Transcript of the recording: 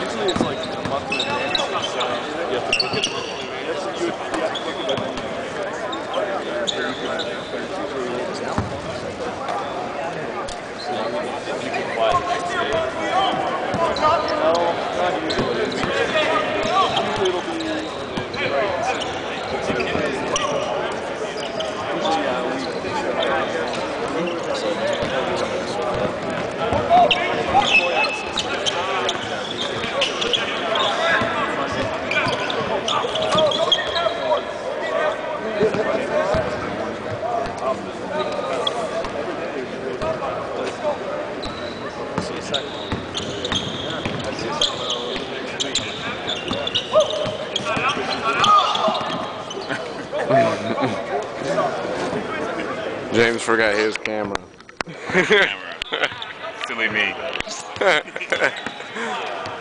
Usually it's like a month in advance, so you have to book it. James forgot his camera. Silly me.